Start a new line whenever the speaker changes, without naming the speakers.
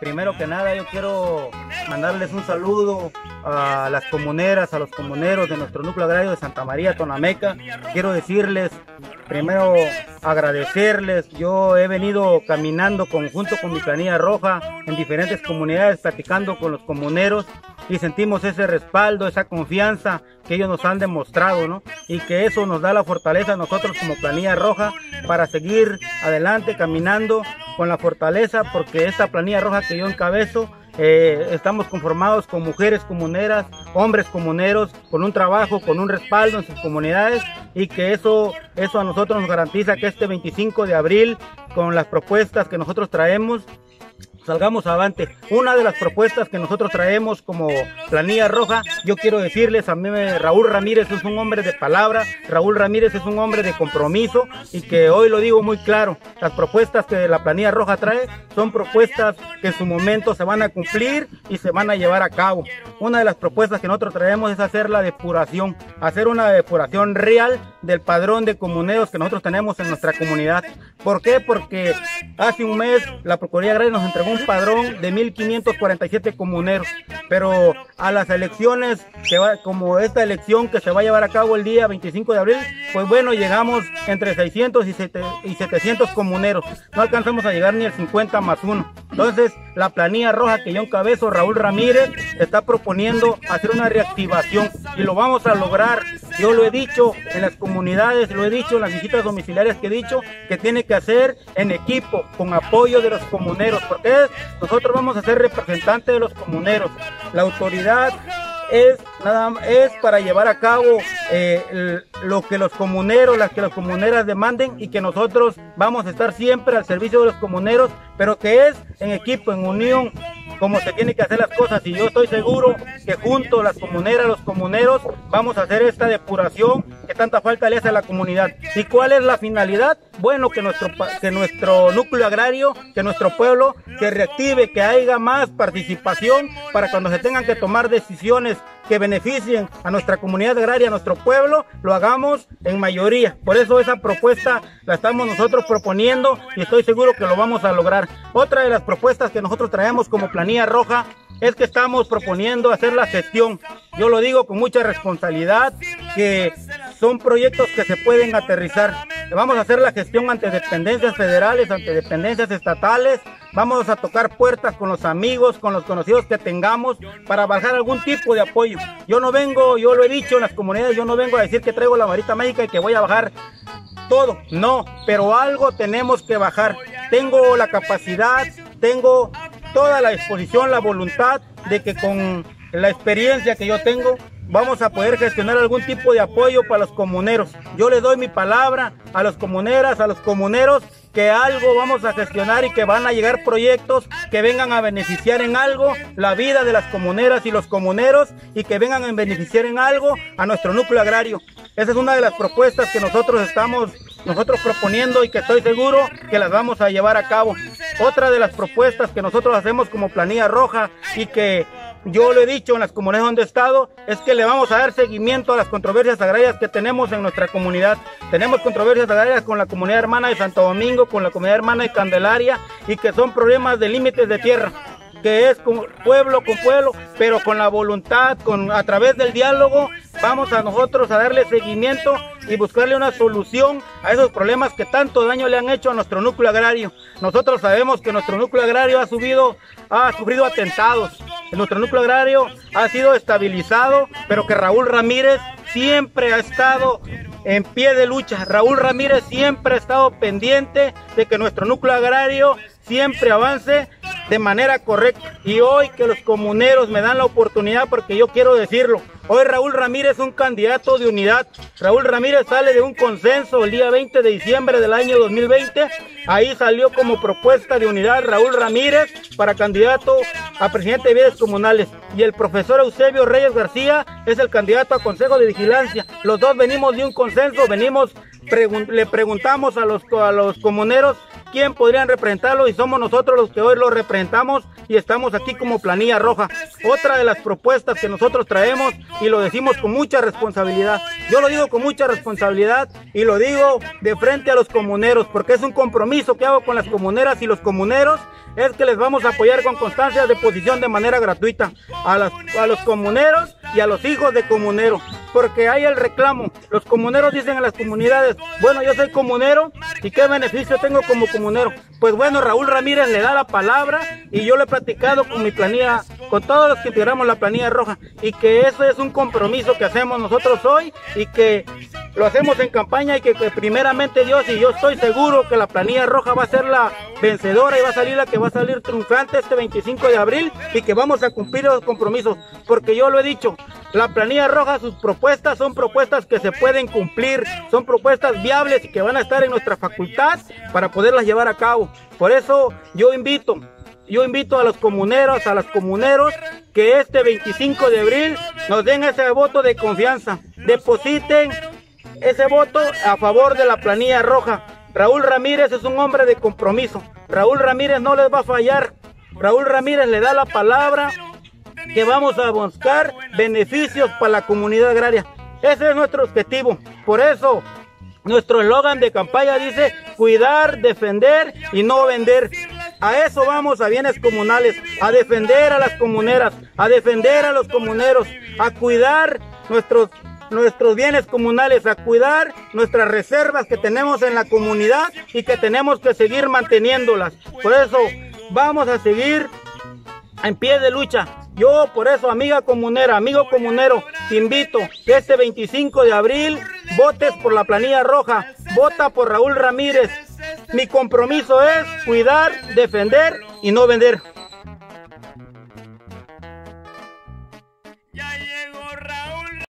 Primero que nada yo quiero mandarles un saludo a las comuneras, a los comuneros de nuestro núcleo agrario de Santa María Tonameca. Quiero decirles, primero agradecerles, yo he venido caminando conjunto con mi planilla roja en diferentes comunidades, platicando con los comuneros y sentimos ese respaldo, esa confianza que ellos nos han demostrado, ¿no? Y que eso nos da la fortaleza a nosotros como planilla roja para seguir adelante caminando con la fortaleza, porque esta planilla roja que yo encabezo eh, estamos conformados con mujeres comuneras, hombres comuneros, con un trabajo, con un respaldo en sus comunidades y que eso, eso a nosotros nos garantiza que este 25 de abril, con las propuestas que nosotros traemos, salgamos avante. Una de las propuestas que nosotros traemos como planilla roja, yo quiero decirles, a mí Raúl Ramírez es un hombre de palabra, Raúl Ramírez es un hombre de compromiso y que hoy lo digo muy claro, las propuestas que la planilla roja trae son propuestas que en su momento se van a cumplir y se van a llevar a cabo. Una de las propuestas que nosotros traemos es hacer la depuración, hacer una depuración real del padrón de comuneros que nosotros tenemos en nuestra comunidad. ¿Por qué? Porque hace un mes la Procuraduría Agraria nos entregó un padrón de 1.547 comuneros, pero a las elecciones, que va, como esta elección que se va a llevar a cabo el día 25 de abril, pues bueno, llegamos entre 600 y 700 comuneros. No alcanzamos a llegar ni el 50 más uno. Entonces, la planilla roja que yo encabezo, Raúl Ramírez, está proponiendo hacer una reactivación y lo vamos a lograr. Yo lo he dicho en las comunidades, lo he dicho en las visitas domiciliarias que he dicho, que tiene que hacer en equipo, con apoyo de los comuneros, porque nosotros vamos a ser representantes de los comuneros. La autoridad es nada es para llevar a cabo eh, lo que los comuneros, las que las comuneras demanden y que nosotros vamos a estar siempre al servicio de los comuneros, pero que es en equipo, en unión, como se tiene que hacer las cosas y yo estoy seguro que junto las comuneras, los comuneros, vamos a hacer esta depuración tanta falta le hace a la comunidad. ¿Y cuál es la finalidad? Bueno, que nuestro, que nuestro núcleo agrario, que nuestro pueblo se reactive, que haya más participación para cuando se tengan que tomar decisiones que beneficien a nuestra comunidad agraria, a nuestro pueblo, lo hagamos en mayoría. Por eso esa propuesta la estamos nosotros proponiendo y estoy seguro que lo vamos a lograr. Otra de las propuestas que nosotros traemos como planilla roja es que estamos proponiendo hacer la gestión. Yo lo digo con mucha responsabilidad, que son proyectos que se pueden aterrizar. Vamos a hacer la gestión ante dependencias federales, ante dependencias estatales. Vamos a tocar puertas con los amigos, con los conocidos que tengamos para bajar algún tipo de apoyo. Yo no vengo, yo lo he dicho en las comunidades, yo no vengo a decir que traigo la varita mágica y que voy a bajar todo. No, pero algo tenemos que bajar. Tengo la capacidad, tengo toda la disposición, la voluntad de que con la experiencia que yo tengo vamos a poder gestionar algún tipo de apoyo para los comuneros. Yo le doy mi palabra a los comuneras, a los comuneros, que algo vamos a gestionar y que van a llegar proyectos que vengan a beneficiar en algo la vida de las comuneras y los comuneros y que vengan a beneficiar en algo a nuestro núcleo agrario. Esa es una de las propuestas que nosotros estamos nosotros proponiendo y que estoy seguro que las vamos a llevar a cabo. Otra de las propuestas que nosotros hacemos como planilla roja y que yo lo he dicho en las comunidades donde he estado, es que le vamos a dar seguimiento a las controversias agrarias que tenemos en nuestra comunidad. Tenemos controversias agrarias con la comunidad hermana de Santo Domingo, con la comunidad hermana de Candelaria y que son problemas de límites de tierra que es pueblo con pueblo, pero con la voluntad, con a través del diálogo, vamos a nosotros a darle seguimiento y buscarle una solución a esos problemas que tanto daño le han hecho a nuestro núcleo agrario. Nosotros sabemos que nuestro núcleo agrario ha subido, ha sufrido atentados. Nuestro núcleo agrario ha sido estabilizado, pero que Raúl Ramírez siempre ha estado en pie de lucha. Raúl Ramírez siempre ha estado pendiente de que nuestro núcleo agrario siempre avance de manera correcta. Y hoy que los comuneros me dan la oportunidad, porque yo quiero decirlo, hoy Raúl Ramírez es un candidato de unidad. Raúl Ramírez sale de un consenso el día 20 de diciembre del año 2020. Ahí salió como propuesta de unidad Raúl Ramírez para candidato a presidente de bienes comunales. Y el profesor Eusebio Reyes García es el candidato a consejo de vigilancia. Los dos venimos de un consenso, venimos, le preguntamos a los, comuneros quién podrían representarlo y somos nosotros los que hoy lo representamos y estamos aquí como planilla roja. Otra de las propuestas que nosotros traemos y lo decimos con mucha responsabilidad. Yo lo digo con mucha responsabilidad y lo digo de frente a los comuneros porque es un compromiso que hago con las comuneras y los comuneros es que les vamos a apoyar con constancia de posición de manera gratuita a, a los comuneros y a los hijos de comuneros porque hay el reclamo. Los comuneros dicen en las comunidades, bueno, yo soy comunero y qué beneficio tengo como comunero. Pues bueno, Raúl Ramírez le da la palabra y yo lo he platicado con mi planilla, con todos los que integramos la planilla roja y que eso es un compromiso que hacemos nosotros hoy y que lo hacemos en campaña y que, primeramente Dios y yo estoy seguro que la planilla roja va a ser la vencedora y va a salir la que va a salir triunfante este 25 de abril y que vamos a cumplir los compromisos porque yo lo he dicho, la planilla roja, sus propuestas son propuestas que se pueden cumplir, son propuestas viables y que van a estar en nuestra facultad para poderlas llevar a cabo. Por eso yo invito, yo invito a los comuneros, a los comuneros, que este 25 de abril nos den ese voto de confianza. Depositen ese voto a favor de la planilla roja. Raúl Ramírez es un hombre de compromiso. Raúl Ramírez no les va a fallar. Raúl Ramírez le da la palabra que vamos a buscar beneficios para la comunidad agraria. Ese es nuestro objetivo. Por eso, nuestro eslogan de campaña dice cuidar, defender y no vender. A eso vamos a bienes comunales, a defender a las comuneras, a defender a los comuneros, a cuidar nuestros nuestros bienes comunales, a cuidar nuestras reservas que tenemos en la comunidad y que tenemos que seguir manteniéndolas. Por eso vamos a seguir en pie de lucha, yo por eso, amiga comunera, amigo comunero, te invito que este 25 de abril votes por la planilla roja, vota por Raúl Ramírez. Mi compromiso es cuidar, defender y no vender.